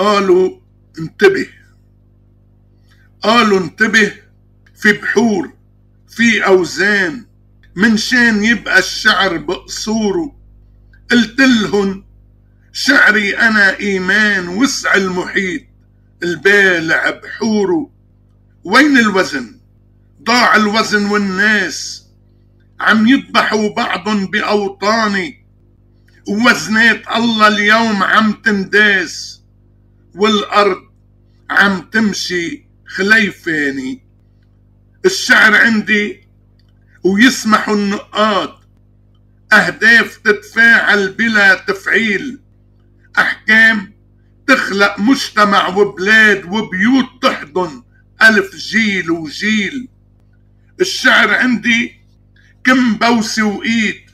قالوا انتبه. قالوا انتبه في بحور في أوزان. من شان يبقى الشعر بقصوره؟ قلت لهم شعري أنا إيمان وسع المحيط. البالع بحوره. وين الوزن؟ ضاع الوزن والناس. عم يذبحوا بعضهم بأوطاني. ووزنات الله اليوم عم تنداس. والأرض عم تمشي خليفاني. الشعر عندي ويسمح النقاد أهداف تتفاعل بلا تفعيل. أحكام تخلق مجتمع وبلاد وبيوت تحضن ألف جيل وجيل. الشعر عندي كم بوسة وإيد.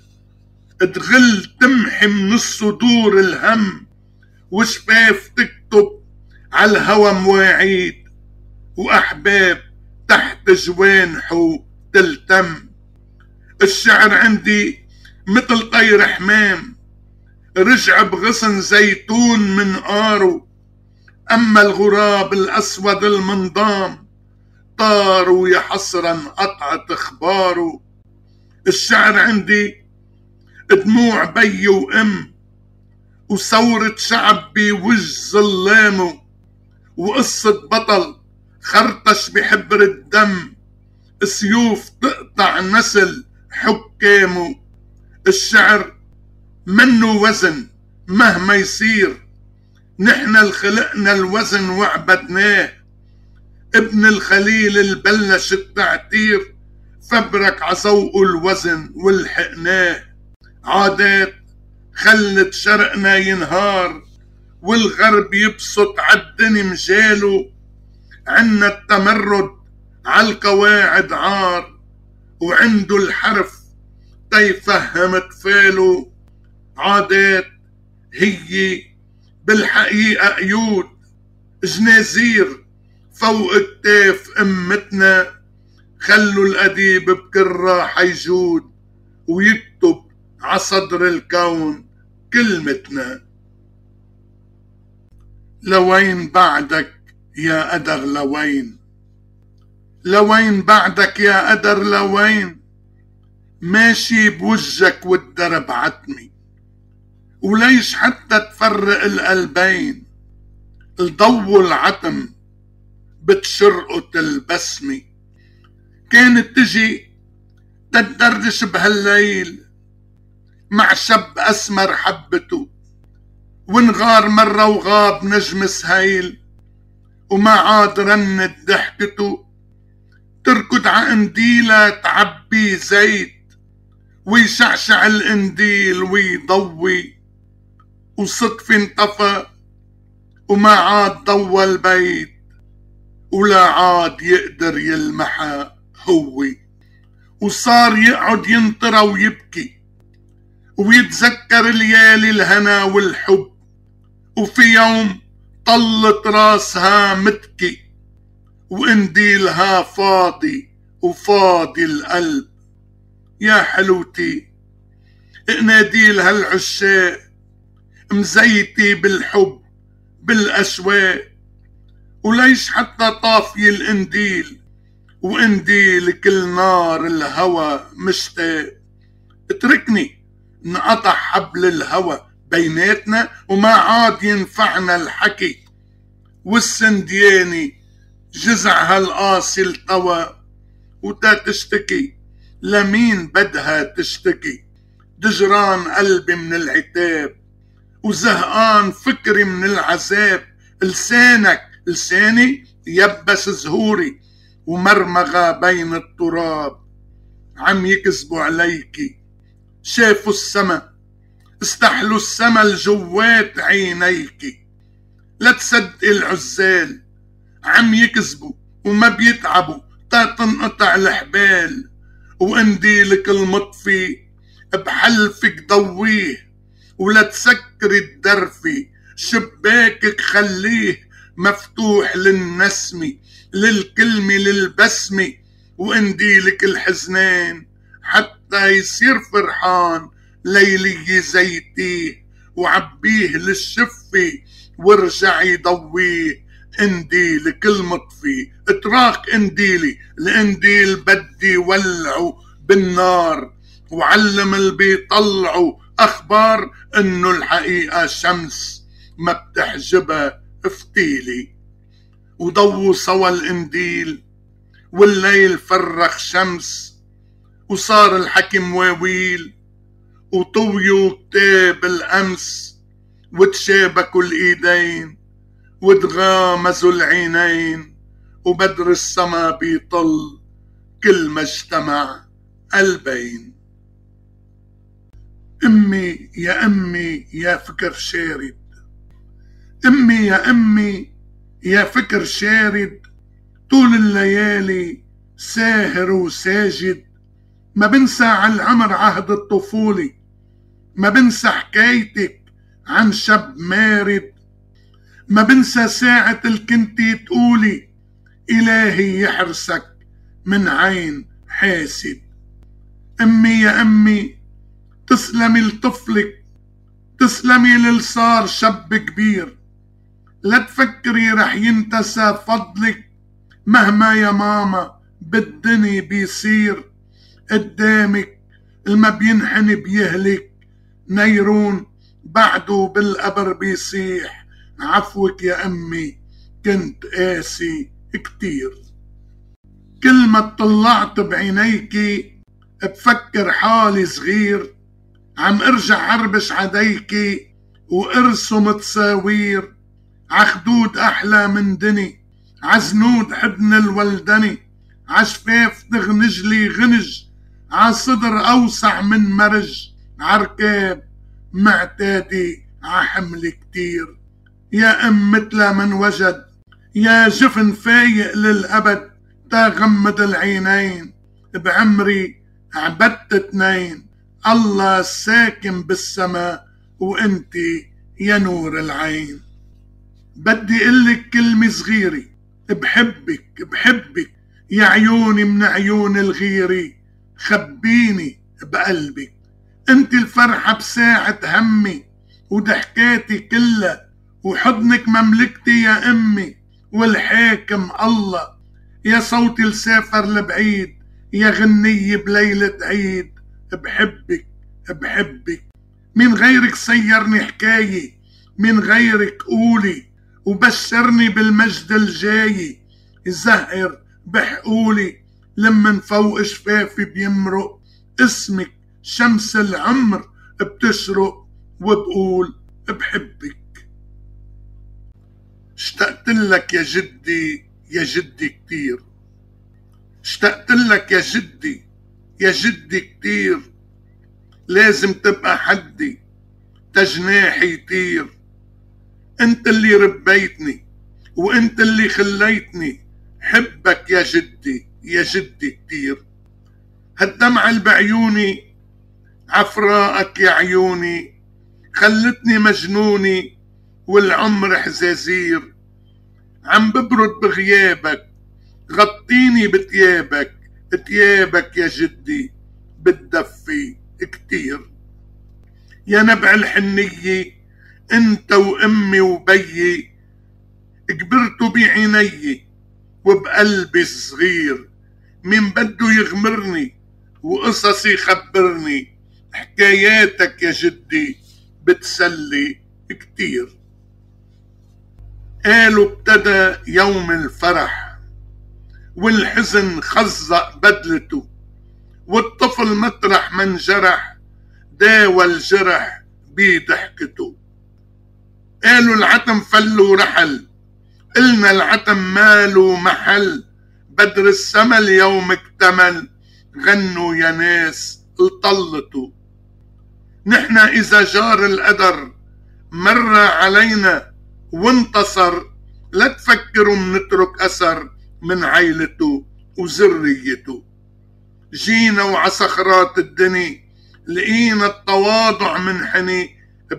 تغل تمحي من الصدور الهم. وشفاف تكتب على الهوى مواعيد وأحباب تحت جوانحه تلتم. الشعر عندي مثل طير حمام رجع بغصن زيتون من قاره أما الغراب الأسود المنضام طاروا يا حسرا قطعت أخباره. الشعر عندي دموع بي وأم وثورة شعب بوجه ظلامه وقصة بطل خرطش بحبر الدم سيوف تقطع نسل حكامه. الشعر منه وزن مهما يصير نحن الخلقنا الوزن وعبدناه. ابن الخليل البلش التعتير فبرك عصوق الوزن ولحقناه. عادات خلت شرقنا ينهار والغرب يبسط عالدني مجاله. عنا التمرد عالقواعد عار وعنده الحرف تيفهم طفاله عادات هي بالحقيقة قيود جنازير فوق التاف أمتنا. خلوا الأديب بكرة حيجود ويكتب عصدر الكون. كلمتنا. لوين بعدك يا قدر لوين؟ لوين بعدك يا قدر لوين؟ ماشي بوجهك والدرب عتمي وليش حتى تفرق القلبين؟ الضو العتم بتشرقط البسمة كانت تجي تدردش بهالليل مع شب أسمر حبته ونغار مرة وغاب نجم سهيل وما عاد رنت ضحكته. تركض ع قنديلة تعبي زيت ويشعشع القنديل ويضوي وصدفة انطفى وما عاد ضوى البيت ولا عاد يقدر يلمحها هو. وصار يقعد ينطرى ويبكي ويتذكر ليالي الهنا والحب. وفي يوم طلت راسها متكي وقنديلها فاضي وفاضي القلب. يا حلوتي اناديل هالعشاق مزيتي بالحب بالأشواق وليش حتى طافي القنديل وقنديل كل نار الهوى مشتاق. اتركني انقطع حبل الهوى بيناتنا وما عاد ينفعنا الحكي. والسندياني جزع هالقاسي الطوى وتا تشتكي لمين بدها تشتكي؟ دجران قلبي من العتاب وزهقان فكري من العذاب. لسانك لساني يبس زهوري ومرمغة بين التراب. عم يكذبوا عليكي شافوا السما. استحلوا السما الجوات عينيكي لا تصدقي العزال. عم يكذبوا وما بيتعبوا. تا تنقطع الحبال. وقنديلك المطفي بحلفك ضويه. ولا تسكري الدرفي. شباكك خليه مفتوح للنسمة للكلمة للبسمة وقنديلك الحزنان حتى يصير فرحان ليلي زيتيه وعبيه للشفة وارجعي ضويه انديل كل مطفي اتراك انديلي الانديل بدي ولعه بالنار. وعلم اللي بيطلعوا أخبار إنه الحقيقة شمس ما بتحجبها فتيلي وضووا سوا الانديل والليل فرخ شمس. وصار الحكي مواويل وطويوا كتاب الأمس وتشابكوا الايدين وتغامزوا العينين وبدر السما بيطل كل ما اجتمع قلبين. أمي يا أمي يا فكر شارد. أمي يا أمي يا فكر شارد. طول الليالي ساهر وساجد ما بنسى على العمر عهد الطفولة ما بنسى حكايتك عن شب مارد. ما بنسى ساعة الكنتي تقولي إلهي يحرسك من عين حاسد. أمي يا أمي تسلمي لطفلك. تسلمي للي صار شب كبير. لا تفكري رح ينتسى فضلك. مهما يا ماما بالدني بيصير. قدامك الما بينحن بيهلك. نيرون بعده بالقبر بيصيح عفوك يا أمي كنت قاسي كتير. كل ما طلعت بعينيكي بفكر حالي صغير. عم أرجع عربش عديكي وأرسم تصاوير عخدود أحلى من دني عزنود حضن الولدني. عشفاف تغنج لي غنج عصدر أوسع من مرج. عركاب معتادي عحمل كتير. يا أم مثل من وجد يا جفن فايق للأبد. تغمد العينين بعمري عبدت اتنين الله ساكن بالسماء وانتي يا نور العين. بدي قلك كلمة صغيرة. بحبك بحبك. يا عيوني من عيون الغيري. خبيني بقلبك انت الفرحة بساعة همي وضحكاتي كلها وحضنك مملكتي يا أمي والحاكم الله. يا صوتي السافر لبعيد يا غنية بليلة عيد. بحبك بحبك. من غيرك سيرني حكاية من غيرك قولي. وبشرني بالمجد الجاي زهر بحقولي. لمن فوق شفافي بيمرق. اسمك شمس العمر بتشرق وبقول بحبك. اشتقت لك يا جدي يا جدي كتير. اشتقت لك يا جدي يا جدي كتير. لازم تبقى حدي تجناحي يطير. انت اللي ربيتني وانت اللي خليتني حبك يا جدي. يا جدي كتير هالدمعة اللي بعيوني عفراءك يا عيوني خلتني مجنوني والعمر حزازير عم ببرد بغيابك غطيني بتيابك تيابك يا جدي بتدفي كتير يا نبع الحنية انت وأمي وبيي كبرتوا بعيني وبقلبي الصغير مين بده يغمرني وقصصي يخبرني حكاياتك يا جدي بتسلي كتير. قالوا ابتدى يوم الفرح والحزن خزق بدلته والطفل مطرح من جرح داوى الجرح بضحكته قالوا العتم فل ورحل قلنا العتم ماله محل بدر السما اليوم اكتمل غنوا يا ناس طلتوا نحن إذا جار القدر مر علينا وانتصر. لا تفكروا منترك أثر من عيلته وذريته. جينا وعصخرات الدني لقينا التواضع منحني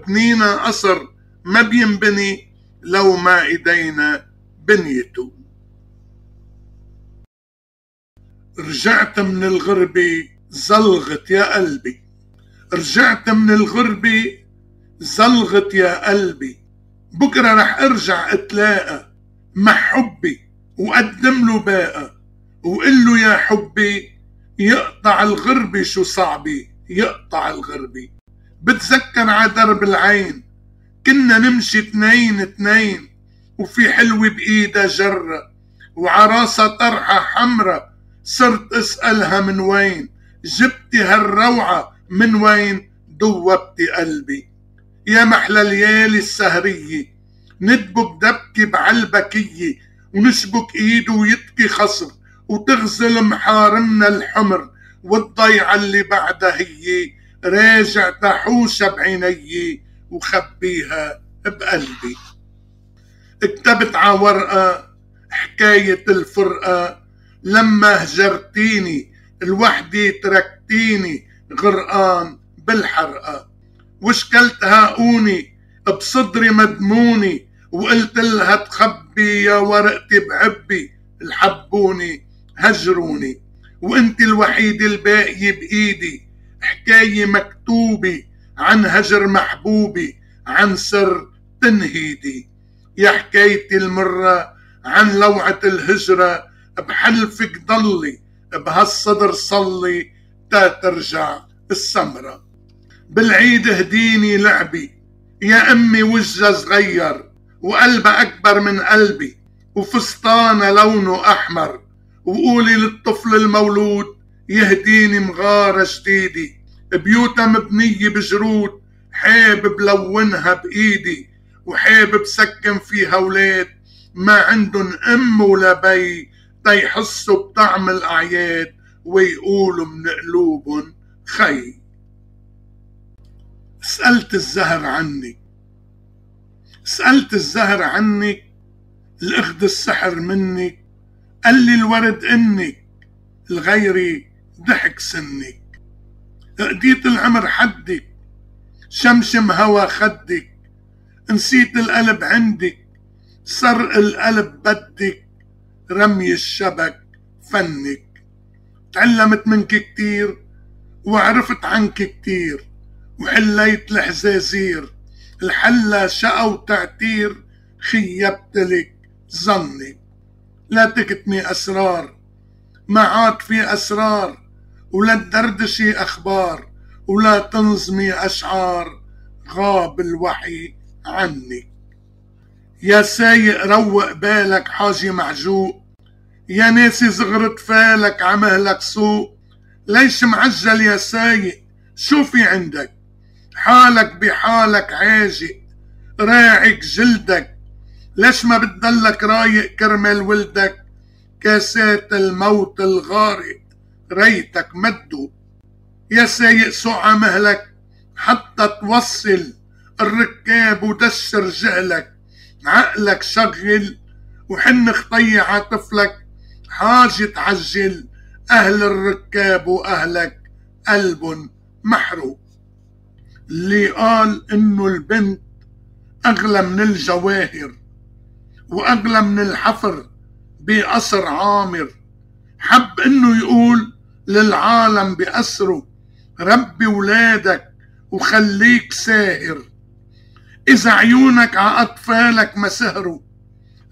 بنينا قصر ما بينبني لو ما إيدينا بنيته. رجعت من الغربة زلغت يا قلبي. رجعت من الغربة زلغت يا قلبي. بكرة رح أرجع أتلاقى مع حبي وقدم له باقة وقل له يا حبي يقطع الغربة شو صعبة يقطع الغربة بتذكر على درب العين كنا نمشي اتنين اتنين وفي حلوة بإيدها جرة وعراسة طرحة حمرة صرت أسألها من وين؟ جبتي هالروعة من وين؟ دوبتي قلبي. يا محلى ليالي السهرية ندبك دبكي بعلبكية ونشبك إيده ويتكي خصر وتغزل محارمنا الحمر والضيعة اللي بعدها هي. راجع تحوشها بعيني وخبيها بقلبي. كتبت على ورقة حكاية الفرقة لما هجرتيني الوحدة تركتيني غرقان بالحرقة. وشكلت هاقوني بصدري مدموني وقلت لها تخبي يا ورقتي بعبي الحبوني هجروني. وانت الوحيد الباقي بإيدي حكاية مكتوبة عن هجر محبوبي عن سر تنهيدي. يا حكايتي المرة عن لوعة الهجرة بحلفك ضلي بهالصدر صلي تا ترجع السمرة. بالعيد هديني لعبي يا أمي وجهها صغير وقلبها أكبر من قلبي وفستانة لونه أحمر وقولي للطفل المولود يهديني مغارة جديدة بيوتها مبنية بجرود حابب لونها بإيدي وحابب سكن فيها أولاد ما عندن أم ولا بي تيحسوا بطعم الأعياد ويقولوا من قلوبهم خي. سألت الزهر عنك. سألت الزهر عنك. الأخذ السحر منك. قال لي الورد إنك. الغيري ضحك سنك. قديت العمر حدك. شمشم هوا خدك. نسيت القلب عندك. سرق القلب بدك. رمي الشبك فنك. تعلمت منك كتير وعرفت عنك كتير وحليت الحزازير. الحلة شقى وتعتير خيبت لك ظنك. لا تكتمي أسرار ما عاد في أسرار ولا تدردشي أخبار ولا تنظمي أشعار غاب الوحي عنك. يا سايق روق بالك حاجي معجوق. يا ناسي زغرت فالك عمهلك سوق. ليش معجل يا سايق شو في عندك. حالك بحالك عاجق راعك جلدك. ليش ما بتضلك رايق كرمال ولدك؟ كاسات الموت الغارق ريتك مدو يا سايق سوع مهلك حتى توصل الركاب ودشر جهلك. عقلك شغل وحن خطي عطفلك حاجة تعجل أهل الركاب وأهلك قلب محروق. اللي قال إنه البنت أغلى من الجواهر وأغلى من الحفر بقصر عامر. حب إنه يقول للعالم بأسره ربي ولادك وخليك ساهر. إذا عيونك ع أطفالك ما سهروا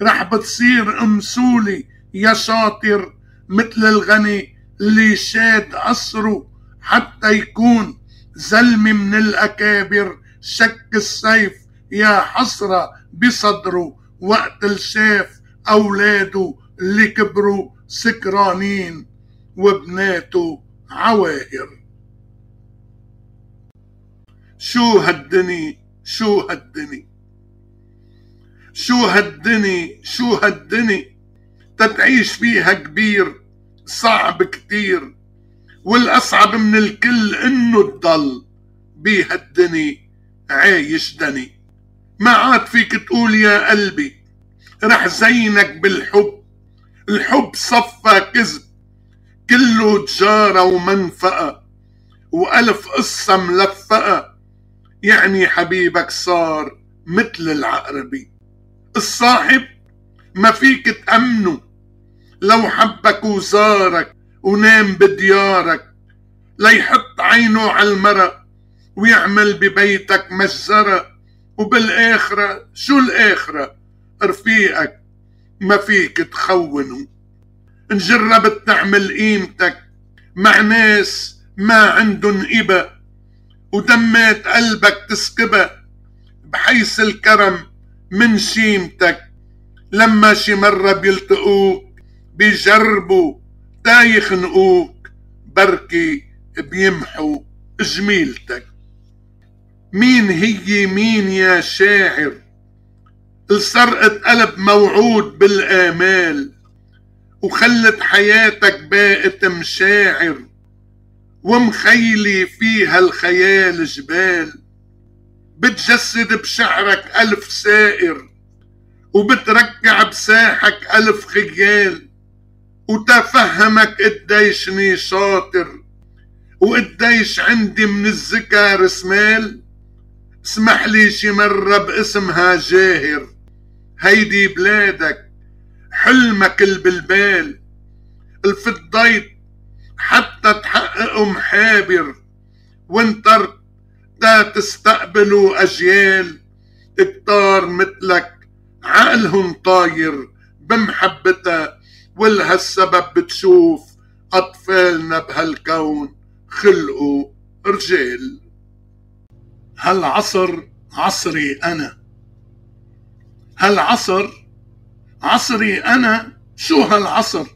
رح بتصير أمسولي يا شاطر مثل الغني اللي شاد قصره حتى يكون زلمة من الأكابر. شك السيف يا حسرة بصدره وقت الشاف أولاده اللي كبروا سكرانين وبناته عواهر. شو هالدني شو هالدني شو هالدني شو هالدني تتعيش فيها كبير صعب كتير والأصعب من الكل إنه تضل بهالدني عايش دني. ما عاد فيك تقول يا قلبي رح زينك بالحب. الحب صفى كذب كله تجارة ومنفقة وألف قصة ملفقة. يعني حبيبك صار مثل العقربي. الصاحب ما فيك تأمنه. لو حبك وزارك ونام بديارك ليحط عينه على المرق ويعمل ببيتك مجزرة وبالآخرة شو الآخرة؟ رفيقك ما فيك تخونه. إن جربت تعمل قيمتك مع ناس ما عندن إبا ودمات قلبك تسكبها بحيث الكرم من شيمتك. لما شي مرة بيلتقوك بيجربوا تا يخنقوك بركي بيمحوا جميلتك. مين هي مين يا شاعر؟ السرقة قلب موعود بالآمال وخلت حياتك باقت مشاعر. ومخيلي فيها الخيال جبال. بتجسد بشعرك ألف سائر وبتركع بساحك ألف خيال. وتفهمك قديشني شاطر وقديش عندي من الذكر سمال. اسمح لي شي مرة باسمها جاهر. هيدي بلادك حلمك البلبال. الفضيت حتى تحققوا محابر وانطرت تا تستقبلوا أجيال كتار مثلك. عقلهم طاير بمحبتها ولهالسبب بتشوف أطفالنا بهالكون خلقوا رجال. هالعصر عصري أنا. هالعصر عصري أنا. شو هالعصر؟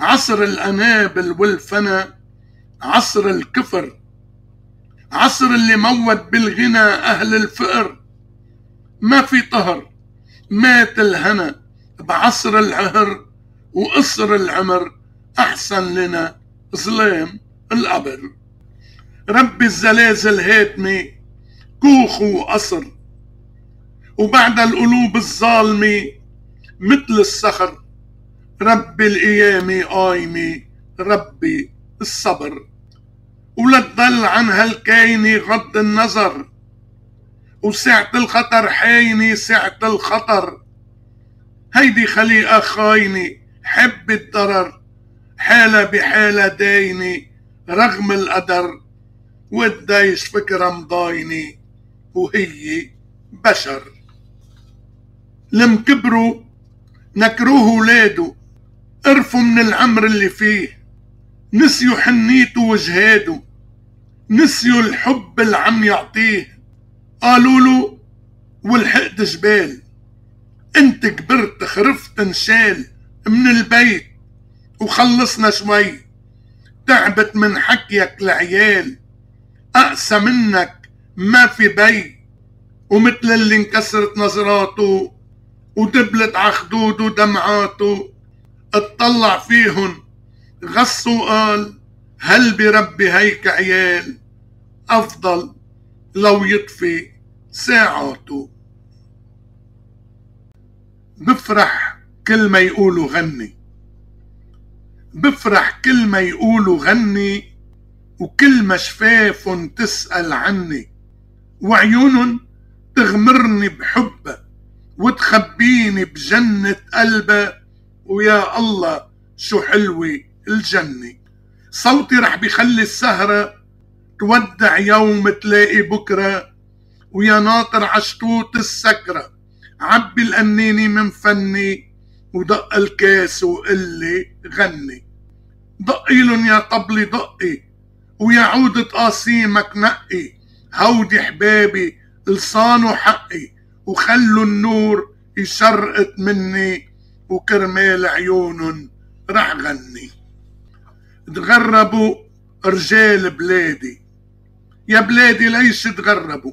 عصر الأنابل والفنا عصر الكفر عصر اللي موت بالغنى أهل الفقر. ما في طهر مات الهنا بعصر العهر وقصر العمر أحسن لنا ظلام القبر ربي الزلازل هاتمة كوخ وقصر وبعد القلوب الظالمة مثل الصخر. ربي القيامة قايمة ربي الصبر. ولا تضل عن هالكاينة غض النظر. وسعة الخطر حاينة سعة الخطر. هيدي خليقة خاينة حب الضرر. حالة بحالة داينة رغم القدر وقديش فكرة مضاينة وهي بشر. لم كبروا نكروه ولاده. قرفوا من العمر اللي فيه. نسيوا حنيته وجهاده. نسيوا الحب اللي عم يعطيه. قالوا له ولحقت جبال. أنت كبرت خرفت انشال من البيت وخلصنا شوي. تعبت من حكيك العيال أقسى منك ما في بي. ومثل اللي انكسرت نظراته ودبلت عخدوده دمعاته. اطلع فيهن. غص وقال هل بربي هيك عيال؟ أفضل لو يطفي ساعاته. بفرح كل ما يقولوا غني. بفرح كل ما يقولوا غني وكل ما شفافن تسأل عني. وعيونن تغمرني بحبه وتخبيني بجنة قلبه ويا الله شو حلوة الجنة. صوتي رح بيخلي السهرة تودع يوم تلاقي بكرة. ويا ناطر عشتوت السكرة عبي القنيني من فني. ودق الكاس وقلي غني. دقي لن يا طبلي دقي ويا عودة قاسيمك نقي. هودي حبابي لسانه حقي. وخلوا النور يشرقت مني. وكرمال عيونن رح غني. تغربوا رجال بلادي. يا بلادي ليش تغربوا؟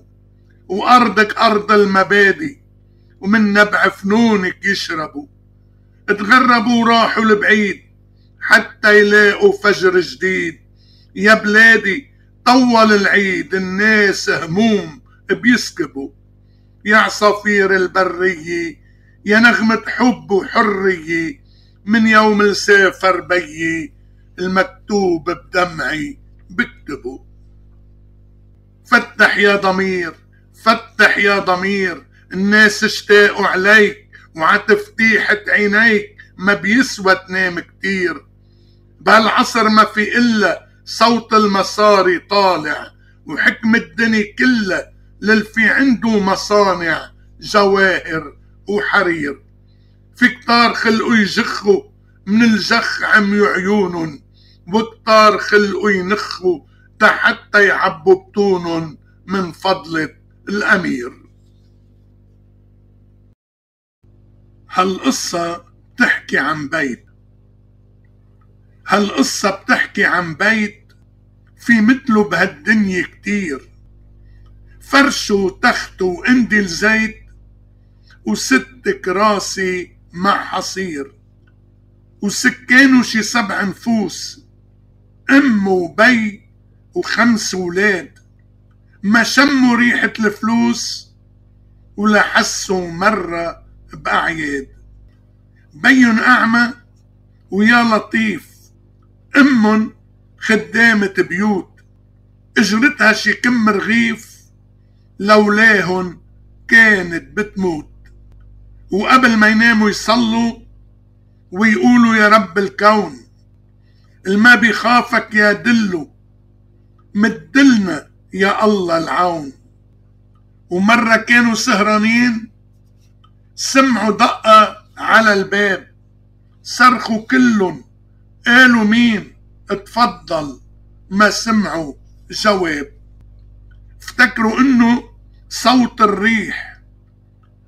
وأرضك أرض المبادئ ومن نبع فنونك يشربوا. تغربوا وراحوا لبعيد حتى يلاقوا فجر جديد. يا بلادي طول العيد الناس هموم بيسكبوا. يا عصافير البرية يا نغمة حب وحرية من يوم السافر بيي المكتوب بدمعي بكتبه. فتح يا ضمير فتح يا ضمير الناس اشتاقوا عليك وعتفتيحة عينيك ما بيسوى تنام كتير. بهالعصر ما في إلا صوت المصاري طالع وحكم الدنيا كلها للفي عنده مصانع جواهر. وحرير. في كتار خلقوا يجخوا من الجخ عميوا عيونن وكتار خلقوا ينخوا حتى يعبوا بطونن من فضلة الأمير. هالقصة بتحكي عن بيت. هالقصة بتحكي عن بيت في مثله بهالدنيا كتير. فرشه وتخته وقنديل زيت وست كراسي مع حصير وسكانه شي سبع نفوس أم وبي وخمس ولاد. ما شموا ريحة الفلوس ولا حسوا مرة بأعياد. بين أعمى ويا لطيف أم خدامة بيوت. إجرتها شي كم رغيف لولاهن كانت بتموت. وقبل ما يناموا يصلوا ويقولوا يا رب الكون الما بيخافك يا دلو مدلنا يا الله العون. ومرة كانوا سهرانين سمعوا دقة على الباب صرخوا كلهم قالوا مين؟ اتفضل. ما سمعوا جواب. افتكروا إنه صوت الريح.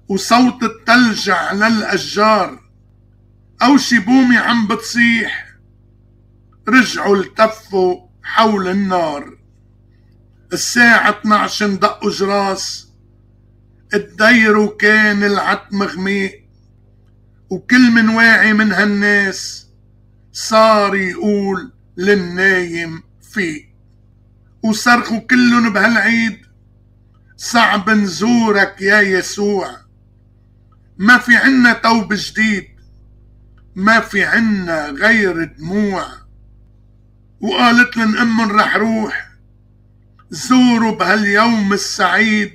وصوت التلج على الأشجار. أو شي بومي عم بتصيح. رجعوا التفوا حول النار. الساعة 12 دقوا جراس. الدير وكان العتم غميق وكل من واعي من هالناس صار يقول للنايم فيه وصرخوا كلن بهالعيد. صعب نزورك يا يسوع. ما في عنا توب جديد. ما في عنا غير دموع. وقالت لن أم رح روح. زوروا بهاليوم السعيد.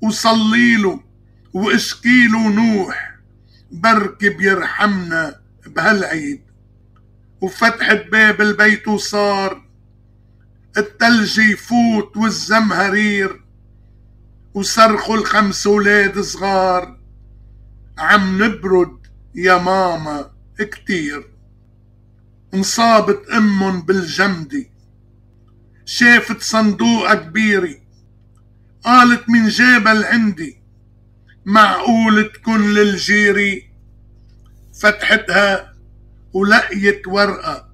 وصليله واشكيله نوح. بركي بيرحمنا بهالعيد. وفتحت باب البيت وصار. التلج يفوت والزمهرير وصرخوا الخمس ولاد صغار. عم نبرد يا ماما كتير. انصابت امن بالجمدي شافت صندوقة كبيرة. قالت من جبل عندي معقول تكون للجيري؟ فتحتها ولقيت ورقة.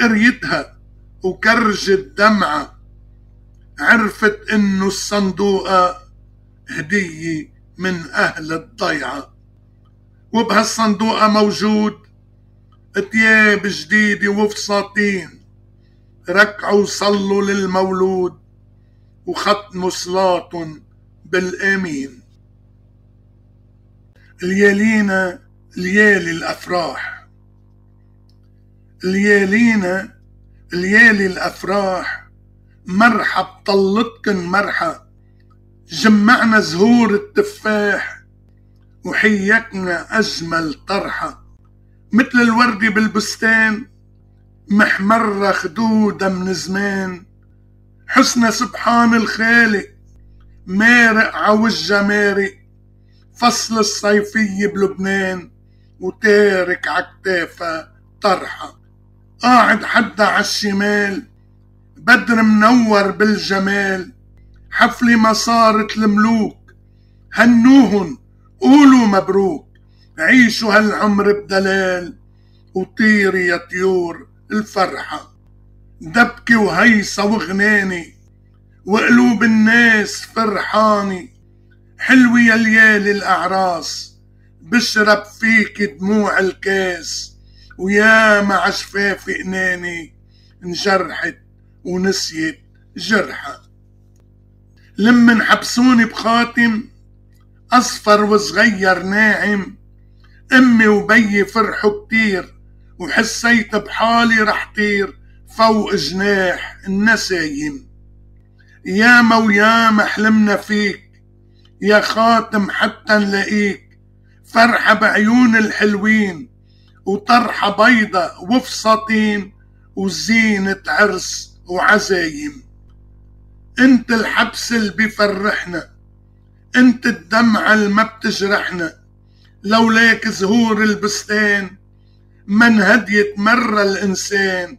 قريتها وكرجت دمعة. عرفت إنه الصندوقة هدية. من أهل الضيعة. وبهالصندوقة موجود. ثياب جديدة وفساتين ركعوا وصلوا للمولود. وختموا صلاة بالآمين. ليالينا ليالي الأفراح. ليالينا ليالي الأفراح. مرحب طلتكن مرحب. جمعنا زهور التفاح وحيكنا أجمل طرحة. مثل الورد بالبستان محمرة خدودة من زمان. حسن سبحان الخالق مارق عوجة مارق فصل الصيفية بلبنان وتارك عكتافة طرحة. قاعد حدا عالشمال بدر منور بالجمال. حفلة ما صارت الملوك. هنوهن قولوا مبروك. عيشوا هالعمر بدلال وطيري يا طيور الفرحة. دبكة وهيصة وغناني وقلوب الناس فرحاني. حلوة يا ليالي الأعراس بشرب فيك دموع الكاس. ويا مع شفافي إناني انجرحت ونسيت جرحة لما حبسوني بخاتم أصفر وصغير ناعم أمي وبي فرحوا كتير وحسيت بحالي رح طير فوق جناح النسايم. ياما وياما حلمنا فيك يا خاتم حتى نلاقيك. فرحة بعيون الحلوين وطرحة بيضة وفساتين وزينة عرس وعزايم. انت الحبس اللي بيفرحنا انت الدمعة اللي ما بتجرحنا. لولاك زهور البستان من هديت مرة الإنسان.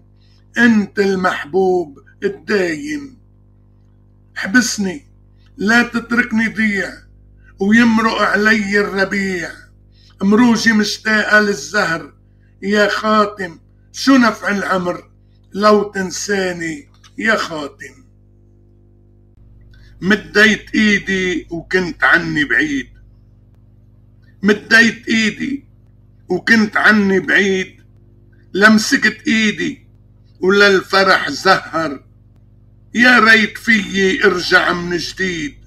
أنت المحبوب الدايم. حبسني لا تتركني ضيع ويمرق علي الربيع. مروجي مشتاقة للزهر. يا خاتم شو نفع العمر؟ لو تنساني يا خاتم. مديت ايدي وكنت عني بعيد. مديت ايدي وكنت عني بعيد. لمسكت ايدي وللفرح زهر. يا ريت فيي ارجع من جديد.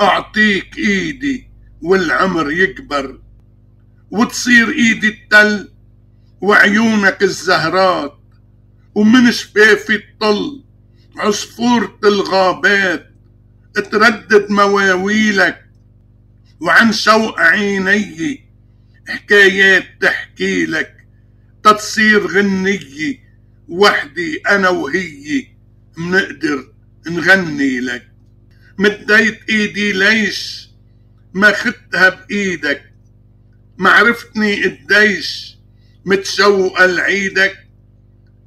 أعطيك ايدي والعمر يكبر. وتصير ايدي التل وعيونك الزهرات. ومن شفافي الطل عصفورة الغابات تردد مواويلك وعن شوق عيني حكايات تحكي لك تتصير غنية وحدي أنا وهي منقدر نغني لك. مديت إيدي ليش ما خدتها بإيدك؟ معرفتني قديش متشوقة لعيدك.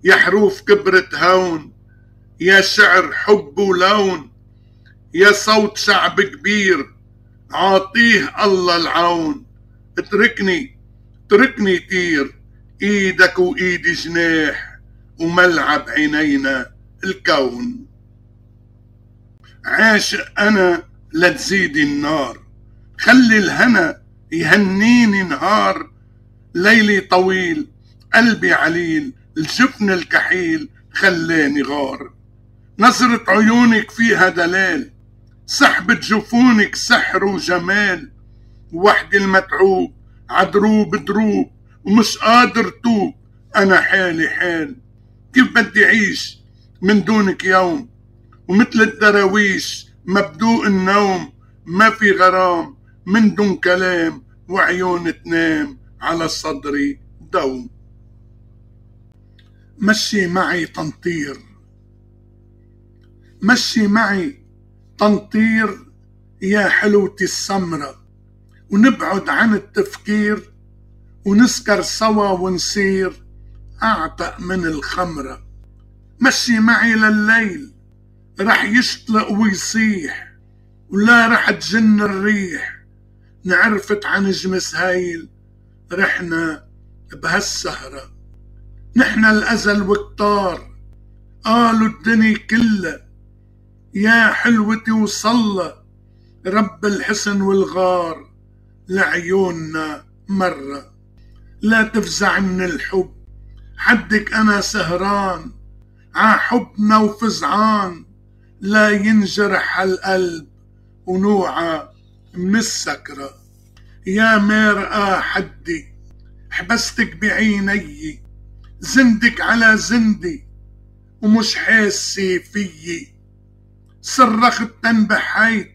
يا حروف كبرت هون يا شعر حب ولون يا صوت شعب كبير عاطيه الله العون. اتركني اتركني طير إيدك وايدي جناح وملعب عينينا الكون. عاشق أنا لتزيدي النار. خلي الهنا يهنيني نهار. ليلي طويل قلبي عليل الجفن الكحيل خلاني غار. نظرة عيونك فيها دلال. سحبة جفونك سحر وجمال. وحدي المتعوب عدروب دروب ومش قادر توب. أنا حالي حال. كيف بدي عيش من دونك يوم؟ ومثل الدراويش ما بدوق النوم. ما في غرام من دون كلام وعيون تنام على صدري دوم. مشي معي تنطير. مشي معي تنطير يا حلوتي السمرة ونبعد عن التفكير ونسكر سوا ونصير أعتق من الخمرة. مشي معي لليل رح يشطلق ويصيح ولا رح تجن الريح. نعرفت عن نجم سهيل رحنا بهالسهرة. نحن الأزل وكتار قالوا الدنيا كلها يا حلوتي وصلى رب الحسن والغار لعيوننا مرة لا تفزع من الحب حدك أنا سهران ع حبنا وفزعان. لا ينجرح القلب ونوعى من السكرة. يا مرأة حدي حبستك بعيني زندك على زندي ومش حاسة فيي. صرخت تنبحيت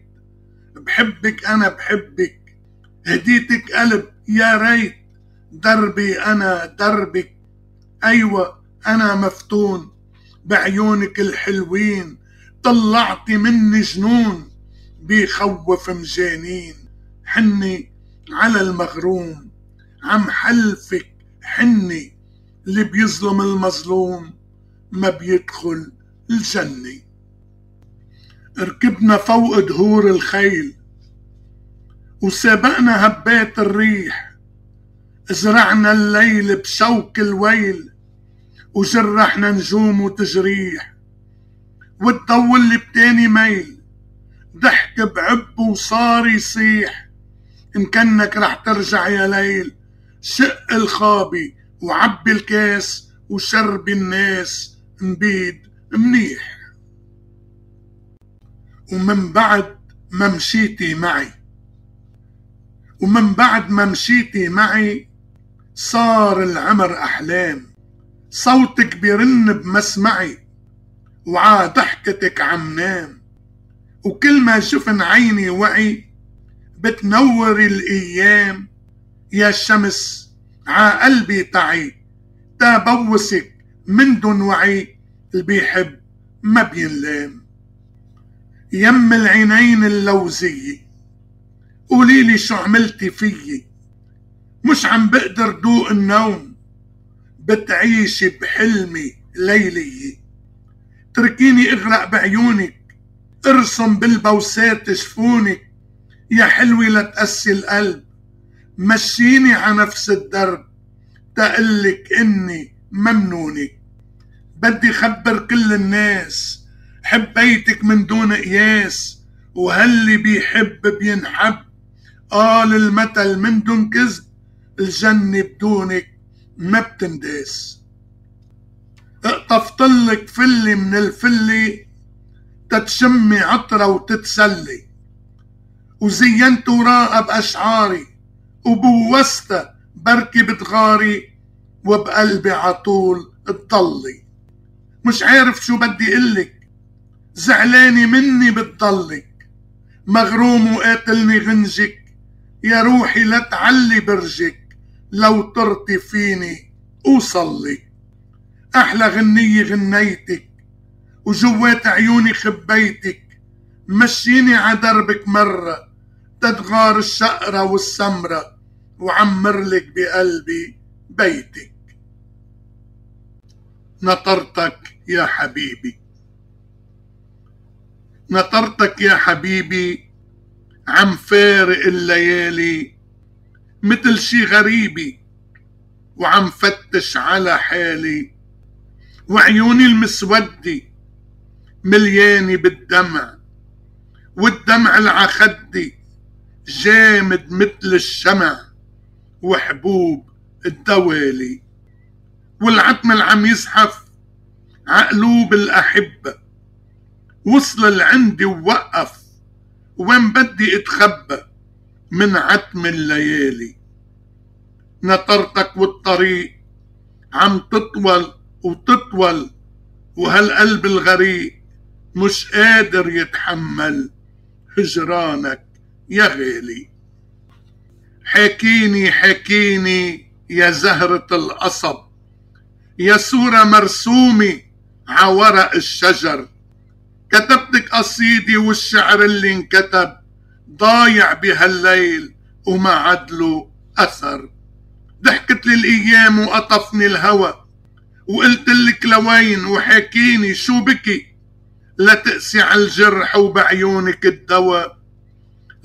بحبك أنا بحبك. هديتك قلب يا ريت. دربي أنا دربك. أيوة أنا مفتون. بعيونك الحلوين طلعتي مني جنون. بيخوف مجانين. حني على المغروم. عم حلفك حني. اللي بيظلم المظلوم ما بيدخل الجنة. ركبنا فوق دهور الخيل وسابقنا هبات الريح. زرعنا الليل بشوك الويل وجرحنا نجوم وتجريح. والضو اللي بتاني ميل ضحك بعب وصار يصيح. إن كنك رح ترجع يا ليل شق الخابي وعبي الكاس وشربي الناس نبيد منيح. ومن بعد ما مشيتي معي. ومن بعد ما مشيتي معي صار العمر أحلام. صوتك بيرن بمسمعي وعا ضحكتك عم نام. وكل ما شفن عيني وعي بتنور الأيام. يا شمس ع قلبي تعي تا بوسك من دون وعي. اللي بيحب ما بينلام. يم العينين اللوزية قوليلي شو عملتي فيي؟ مش عم بقدر دوق النوم. بتعيشي بحلمي ليلية تركيني اغرق بعيونك. ارسم بالبوسات شفونك يا حلوة لتقسي القلب. مشيني على نفس الدرب. تقلك إني ممنونك. بدي خبر كل الناس. حبيتك من دون قياس وهاللي بيحب بينحب. قال المثل من دون كذب الجنة بدونك ما بتنداس. اقطفتلك فلي من الفلي تتشمي عطرة وتتسلي. وزينت وراء بأشعاري وبوستها بركي بتغاري وبقلبي عطول تضلي مش عارف شو بدي قلك زعلانة مني بتضلك مغروم وقاتلني غنجك. يا روحي لا تعلي برجك. لو طرتي فيني اوصلي أحلى غنية غنيتك. وجوات عيوني خبيتك. مشيني عدربك مرة. تدغار الشقرة والسمرة. وعمرلك بقلبي بيتك. نطرتك يا حبيبي. نطرتك يا حبيبي عم فارق الليالي مثل شي غريبي وعم فتش على حالي وعيوني المسودة مليانة بالدمع والدمع العخدي جامد مثل الشمع وحبوب الدوالي والعتم اللي عم يزحف عقلوب الأحبة وصل لعندي ووقف وين بدي اتخبى من عتم الليالي. نطرتك والطريق عم تطول وتطول وهالقلب الغريق مش قادر يتحمل هجرانك يا غالي. حكيني حكيني يا زهرة القصب يا صورة مرسومة عورق الشجر. كتبتك قصيدة والشعر اللي انكتب ضايع بهالليل وما عدله أثر. ضحكت لي الأيام وقطفني الهوى وقلت لك لوين وحكيني شو بكي. لا تقسي على الجرح وبعيونك الدواء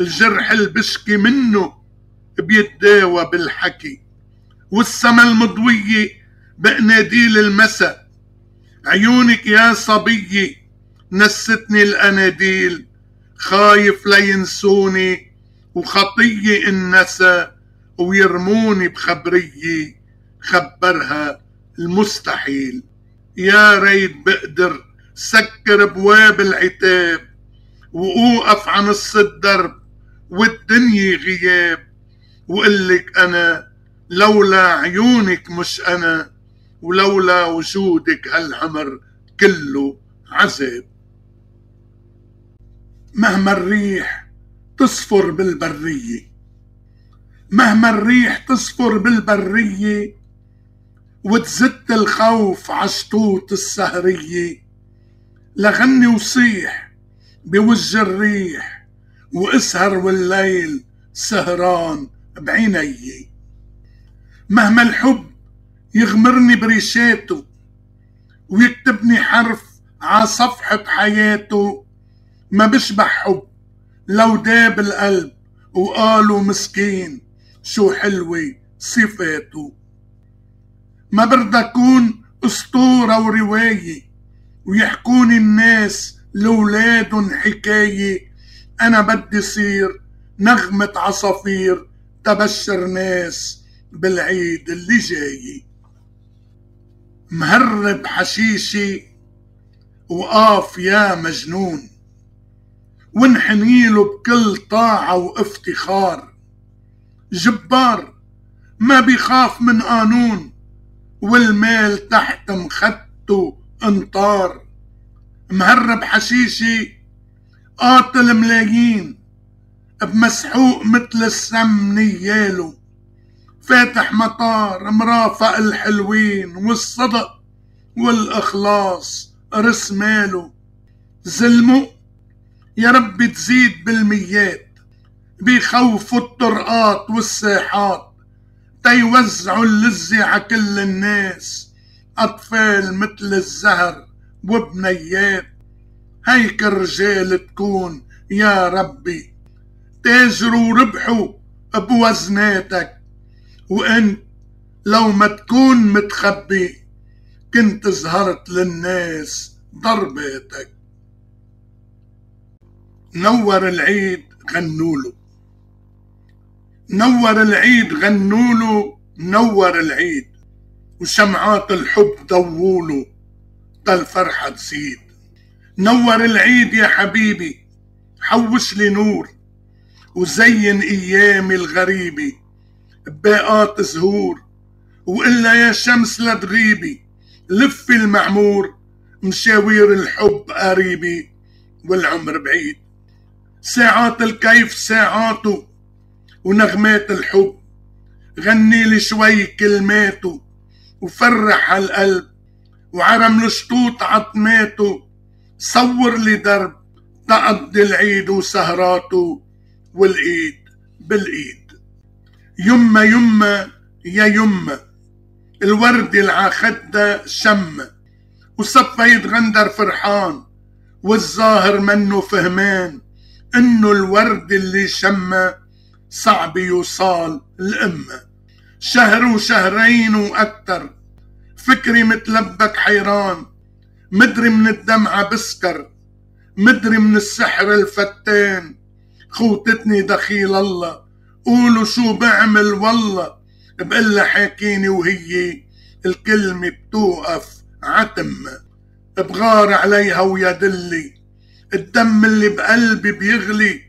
الجرح اللي بشكي منه بيتداوى بالحكي. والسما المضوية بقناديل المسا عيونك يا صبية نستني الأناديل خايف لينسوني وخطية النسى ويرموني بخبرية خبرها المستحيل. يا ريت بقدر سكر بواب العتاب وأوقف عن الدرب والدنيا غياب. وقلك أنا لولا عيونك مش أنا ولولا وجودك هالعمر كله عذاب. مهما الريح تصفر بالبرية مهما الريح تصفر بالبرية وتزت الخوف عشطوط السهرية. لغني وصيح بوجه الريح واسهر والليل سهران بعيني. مهما الحب يغمرني بريشاته ويكتبني حرف ع صفحة حياته. ما بشبح حب. لو داب القلب وقالوا مسكين شو حلوة صفاته. ما برد أكون أسطورة ورواية ويحكوني الناس لولادن حكاية. أنا بدي صير نغمة عصافير تبشر ناس بالعيد اللي جاي. مهرب حشيشي وقاف يا مجنون. وانحنيله بكل طاعة وافتخار. جبار ما بيخاف من قانون والمال تحت مخدته انطار. مهرب حشيشي قاتل ملايين بمسحوق مثل السم نياله فاتح مطار مرافق الحلوين والصدق والإخلاص رسماله زلمه يا رب تزيد بالميات بيخوفوا الطرقات والساحات تيوزعوا اللذة على كل الناس. أطفال مثل الزهر وبنيات هيك الرجال تكون يا ربي. تاجروا وربحوا بوزناتك وانت لو ما تكون متخبي كنت ظهرت للناس ضرباتك. نور العيد غنوله. نور العيد غنوله نور العيد. وشمعات الحب ضووله الفرحة تزيد. نور العيد يا حبيبي حوش لي نور. وزين أيامي الغريبة بباقات زهور. وإلا يا شمس لا تغيبي لفي المعمور. مشاوير الحب قريبي والعمر بعيد. ساعات الكيف ساعاته ونغمات الحب. غني لي شوي كلماته وفرح هالقلب وعرم الشطوط عطماته صور لي درب تقضي العيد وسهراته والإيد بالإيد. يما يما يا يما الورد العخدة شم. وصفى يتغندر فرحان والظاهر منه فهمان. إنه الورد اللي شم صعب يوصال الأمة. شهر وشهرين وأكتر. فكري متلبك حيران. مدري من الدمعة بسكر. مدري من السحر الفتان. خوتتني دخيل الله. قولوا شو بعمل والله. بقلها حاكيني وهي الكلمة بتوقف عتم بغار عليها ويا دلي. الدم اللي بقلبي بيغلي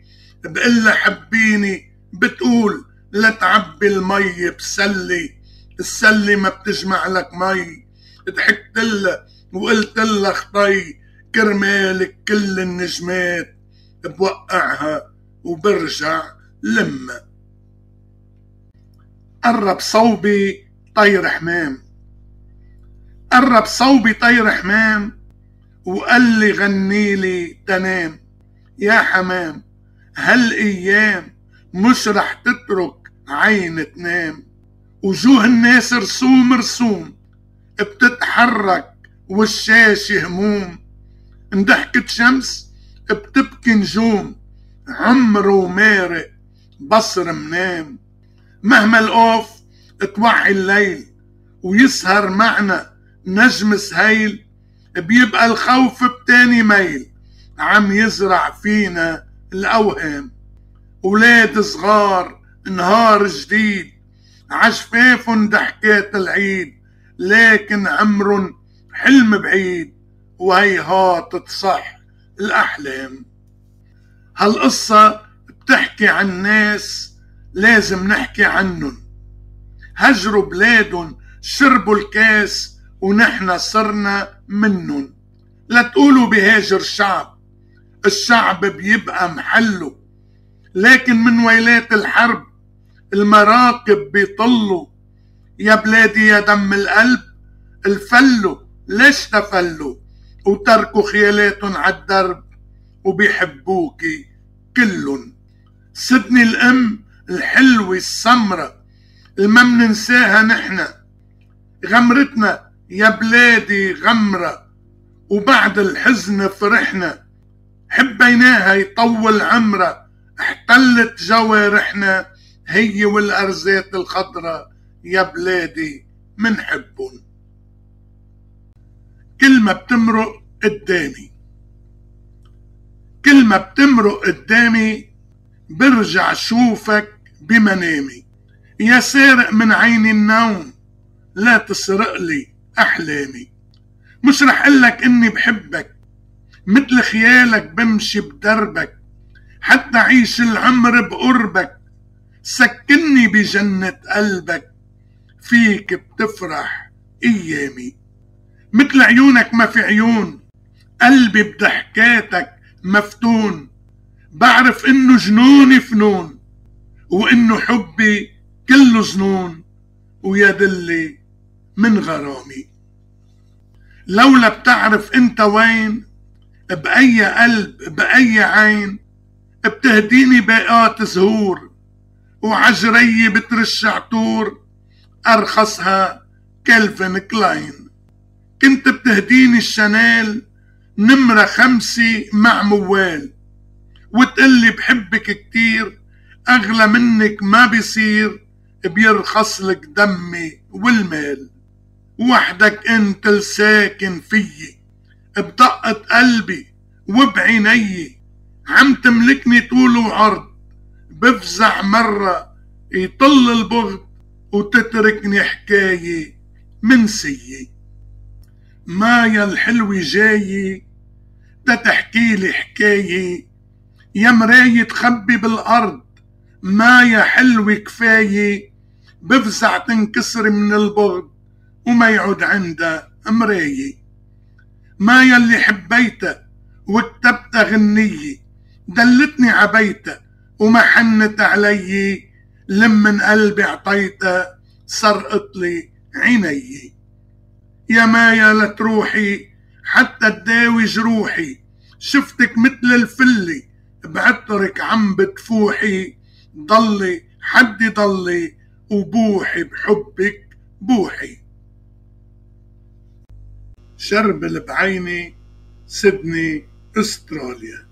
بقلها حبيني بتقول لا تعبي المي بسلي السلة ما بتجمع لك مي. ضحكت لها وقلت لها خطي كرمالك كل النجمات بوقعها وبرجع لما قرب صوبي طير حمام. قرب صوبي طير حمام وقال لي غني لي تنام. يا حمام هالايام مش رح تترك عين تنام. وجوه الناس رسوم رسوم. بتتحرك والشاشة هموم. انضحكت شمس بتبكي نجوم. عمره مارق بصر منام. مهما القوف توعي الليل. ويسهر معنا نجم سهيل. بيبقى الخوف بتاني ميل. عم يزرع فينا الأوهام. ولاد صغار نهار جديد. عشفافن ضحكات العيد. لكن عمرن حلم بعيد. وهيهات تصح الأحلام. هالقصة بتحكي عن ناس لازم نحكي عنن. هجروا بلادن شربوا الكاس ونحن صرنا منن لا تقولوا بهاجر شعب. الشعب بيبقى محله. لكن من ويلات الحرب المراكب بيطلوا. يا بلادي يا دم القلب الفلوا ليش تفلوا؟ وتركوا خيالاتهم عالدرب وبيحبوكي كلن سدني الأم الحلوة السمرة. الما مننساها نحن. غمرتنا يا بلادي غمرة وبعد الحزن فرحنا. حبيناها يطول عمرها احتلت جوارحنا هي والأرزات الخضراء يا بلادي منحبن كل ما بتمرق قدامي. كل ما بتمرق قدامي برجع شوفك بمنامي. يا سارق من عيني النوم لا تسرق لي أحلامي. مش رح قلك إني بحبك. مثل خيالك بمشي بدربك. حتى عيش العمر بقربك. سكني بجنة قلبك. فيك بتفرح أيامي. مثل عيونك ما في عيون. قلبي بضحكاتك مفتون. بعرف إنه جنوني فنون. وإنه حبي كله جنون. ويا دلي من غرامي. لولا بتعرف انت وين بأي قلب بأي عين بتهديني باقات زهور وعجري بترش عطور أرخصها كلفن كلاين. كنت بتهديني الشنال نمرة خمسة مع موال. وتقلي بحبك كتير أغلى منك ما بيصير بيرخص لك دمي والمال. وحدك انت الساكن فيي. بدقة قلبي وبعيني عم تملكني طول وعرض. بفزع مرة يطل البغض وتتركني حكاية منسية مايا الحلوة جاية تتحكي لي حكاية. يا مراية تخبي بالأرض. مايا حلوة كفاية. بفزع تنكسر من البغض. وما يعود عندها مراية مايا اللي حبيتها وكتبتها غنية دلتني عبيتها وما حنت علي. لم من قلبي عطيتها سرقت لي عيني. يا مايا لتروحي حتى تداوي جروحي. شفتك مثل الفلي بعطرك عم بتفوحي. ضلي حدي ضلي وبوحي بحبك بوحي. شربل بعيني سيدني استراليا.